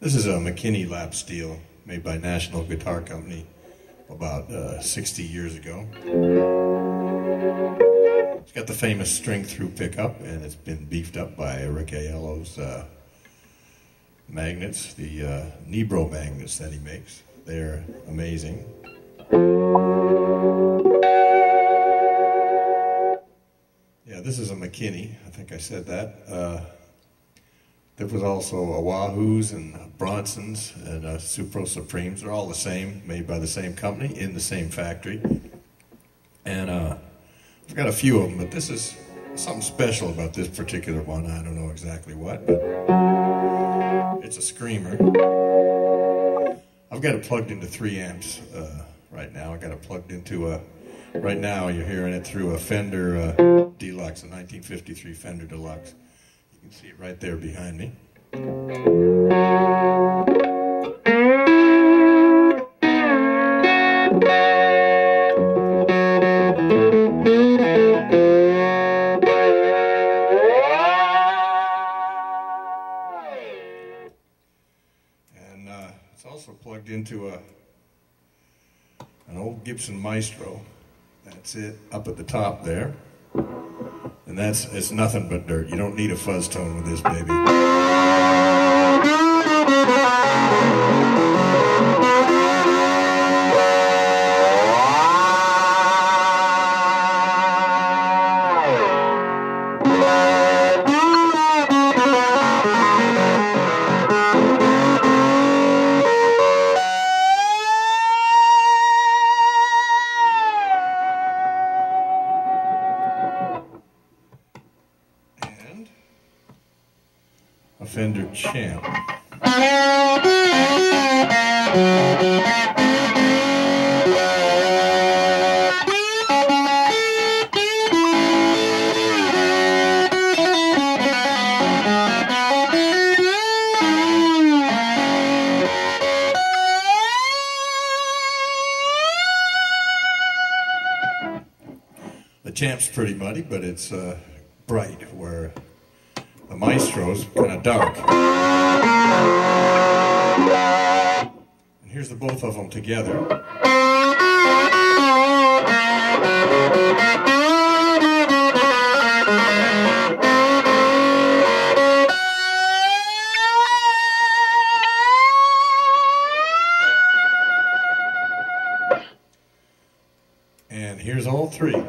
This is a McKinney lap steel made by National Guitar Company about uh, 60 years ago. It's got the famous string through pickup and it's been beefed up by Rick Aiello's uh, magnets, the uh, Nebro magnets that he makes. They're amazing. Yeah, this is a McKinney. I think I said that. Uh, there was also a Oahu's and Bronson's and uh, Supro Supremes. They're all the same, made by the same company in the same factory. And uh, I've got a few of them, but this is something special about this particular one. I don't know exactly what, but it's a screamer. I've got it plugged into three amps uh, right now. I got it plugged into a. Right now, you're hearing it through a Fender uh, Deluxe, a 1953 Fender Deluxe. You can see it right there behind me. And uh, it's also plugged into a an old Gibson Maestro. That's it up at the top there. And that's it's nothing but dirt. You don't need a fuzz tone with this baby. Fender Champ. The Champ's pretty muddy, but it's uh, bright, where the Maestro's kind of dark. And here's the both of them together. And here's all three.